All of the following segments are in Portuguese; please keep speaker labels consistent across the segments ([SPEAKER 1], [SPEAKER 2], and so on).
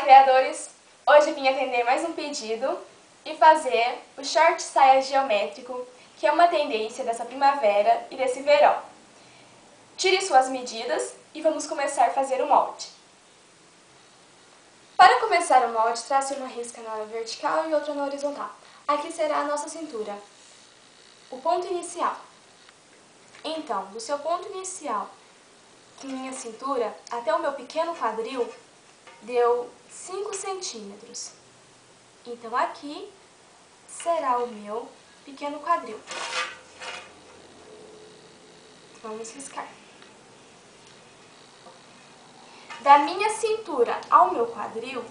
[SPEAKER 1] Olá, criadores! Hoje vim atender mais um pedido e fazer o short saia geométrico, que é uma tendência dessa primavera e desse verão. Tire suas medidas e vamos começar a fazer o molde. Para começar o molde, trace uma risca na vertical e outra na horizontal. Aqui será a nossa cintura, o ponto inicial. Então, do seu ponto inicial, minha cintura, até o meu pequeno quadril, deu 5 centímetros. Então, aqui será o meu pequeno quadril. Vamos riscar. Da minha cintura ao meu quadril,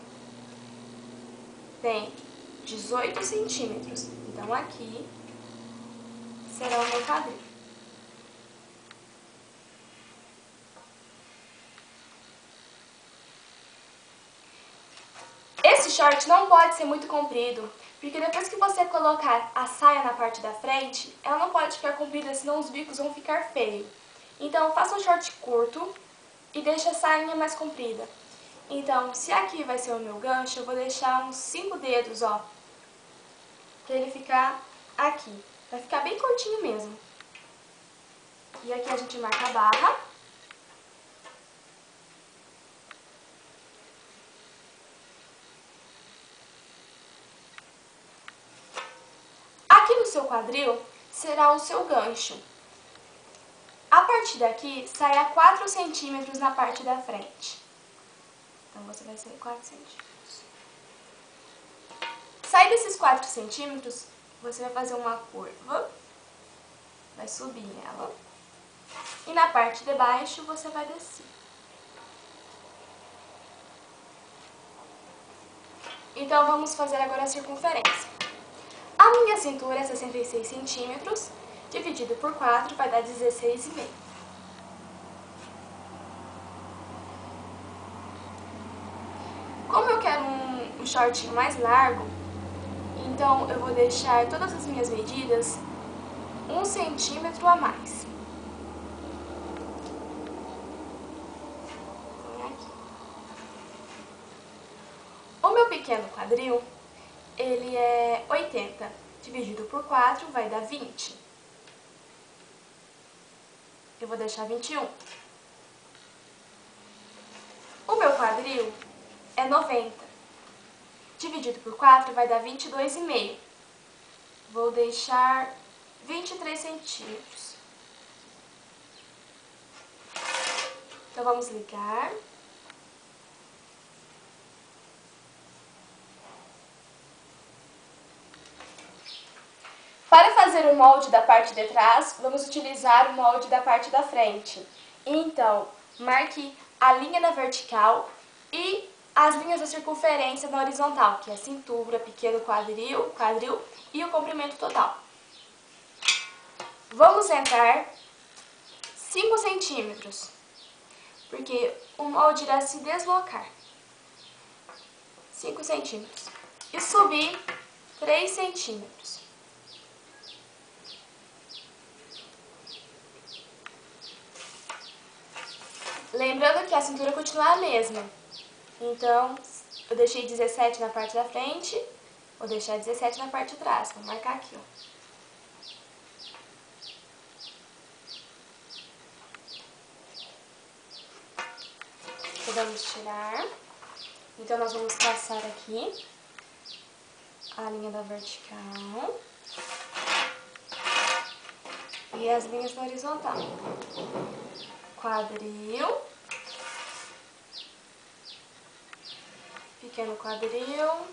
[SPEAKER 1] tem 18 centímetros. Então, aqui será o meu quadril. Esse short não pode ser muito comprido, porque depois que você colocar a saia na parte da frente, ela não pode ficar comprida, senão os bicos vão ficar feios. Então, faça um short curto e deixe a sainha mais comprida. Então, se aqui vai ser o meu gancho, eu vou deixar uns 5 dedos, ó, pra ele ficar aqui. Vai ficar bem curtinho mesmo. E aqui a gente marca a barra. seu quadril será o seu gancho. A partir daqui, sairá 4 centímetros na parte da frente. Então, você vai sair 4 centímetros. Sai desses 4 centímetros, você vai fazer uma curva, vai subir ela, e na parte de baixo você vai descer. Então, vamos fazer agora a circunferência. A minha cintura é 66 centímetros, dividido por 4 vai dar 16,5. Como eu quero um, um shortinho mais largo, então eu vou deixar todas as minhas medidas um centímetro a mais. O meu pequeno quadril ele é 80. Dividido por 4 vai dar 20. Eu vou deixar 21. O meu quadril é 90. Dividido por 4 vai dar 22,5. Vou deixar 23 centímetros. Então, vamos ligar. Para fazer o molde da parte de trás, vamos utilizar o molde da parte da frente. Então, marque a linha na vertical e as linhas da circunferência na horizontal, que é a cintura, pequeno quadril, quadril e o comprimento total. Vamos entrar 5 centímetros, porque o molde irá se deslocar. 5 centímetros. E subir 3 centímetros. Lembrando que a cintura continua a mesma. Então, eu deixei 17 na parte da frente, vou deixar 17 na parte de trás. Vou marcar aqui, ó. Vamos tirar. Então, nós vamos passar aqui a linha da vertical e as linhas na horizontal quadril, pequeno quadril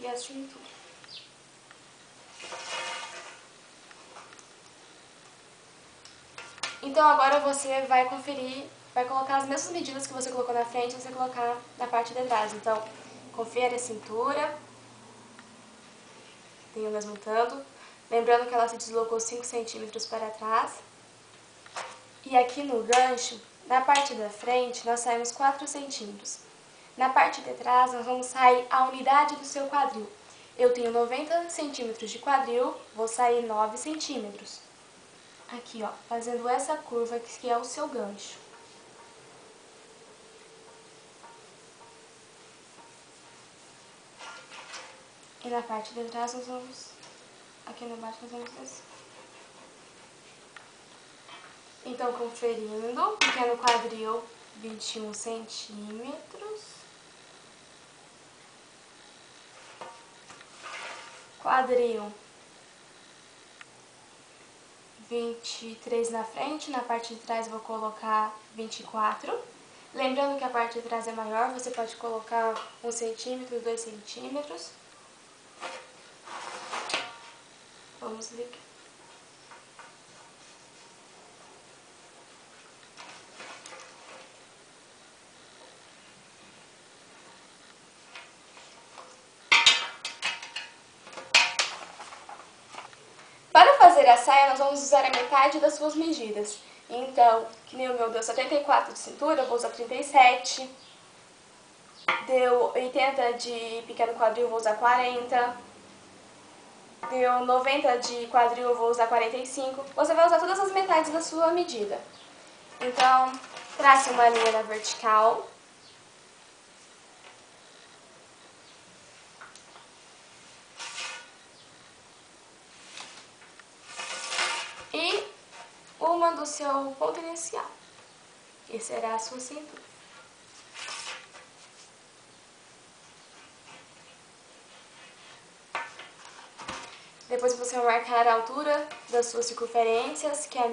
[SPEAKER 1] e a cintura. Então agora você vai conferir, vai colocar as mesmas medidas que você colocou na frente, você colocar na parte de trás. Então, confere a cintura, tem o mesmo tanto, Lembrando que ela se deslocou 5 centímetros para trás. E aqui no gancho, na parte da frente, nós saímos 4 centímetros. Na parte de trás, nós vamos sair a unidade do seu quadril. Eu tenho 90 centímetros de quadril, vou sair 9 centímetros. Aqui, ó, fazendo essa curva que é o seu gancho. E na parte de trás, nós vamos... Aqui no baixo, nós vamos assim. Então, conferindo, pequeno quadril 21 centímetros. Quadril 23 na frente, na parte de trás vou colocar 24. Lembrando que a parte de trás é maior, você pode colocar 1 centímetro, 2 centímetros. Vamos ligar. Para fazer a saia, nós vamos usar a metade das suas medidas. Então, que nem o meu deu 74 de cintura, eu vou usar 37. Deu 80 de pequeno quadril, eu vou usar 40. Deu 90 de quadril, eu vou usar 45. Você vai usar todas as metades da sua medida. Então, trace uma linha na vertical. Seu ponto inicial. E será a sua cintura. Depois você vai marcar a altura das suas circunferências, que a,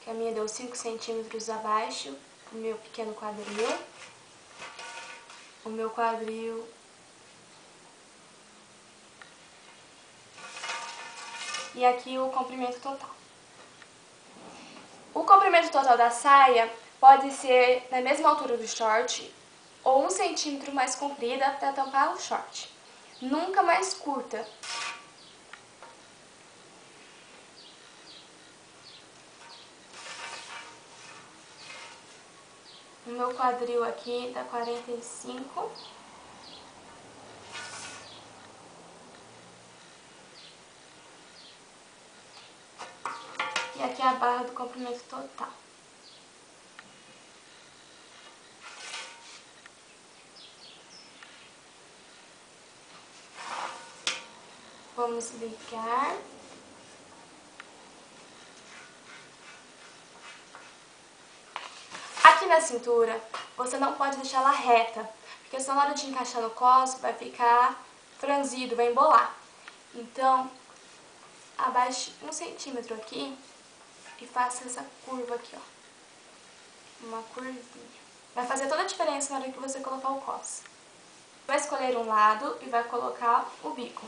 [SPEAKER 1] que a minha deu 5 centímetros abaixo do meu pequeno quadril. O meu quadril e aqui o comprimento total. Comprimento total da saia pode ser na mesma altura do short ou um centímetro mais comprida para tampar o short. Nunca mais curta. O meu quadril aqui dá 45 Aqui é a barra do comprimento total. Vamos ligar. Aqui na cintura, você não pode deixar ela reta, porque senão na hora de encaixar no cos vai ficar franzido, vai embolar. Então, abaixe um centímetro aqui e faça essa curva aqui, ó. Uma curvinha. Vai fazer toda a diferença na hora que você colocar o cos. Vai escolher um lado e vai colocar o bico.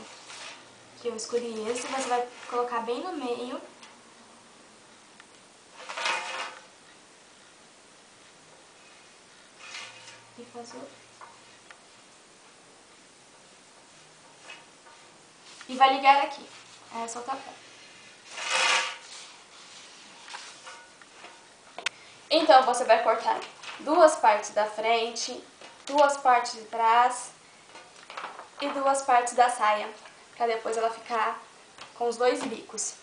[SPEAKER 1] Que eu escolhi esse, você vai colocar bem no meio. E fazer E vai ligar aqui. É só tapar. Então, você vai cortar duas partes da frente, duas partes de trás e duas partes da saia, para depois ela ficar com os dois bicos.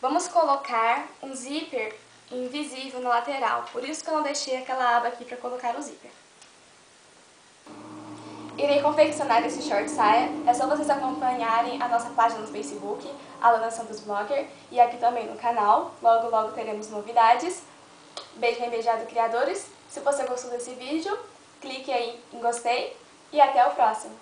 [SPEAKER 1] Vamos colocar um zíper invisível na lateral, por isso que eu não deixei aquela aba aqui para colocar o zíper. Irei confeccionar esse short saia, é só vocês acompanharem a nossa página no Facebook, Alana Santos Blogger, e aqui também no canal, logo logo teremos novidades. Beijo bem beijado, criadores! Se você gostou desse vídeo, clique aí em gostei e até o próximo!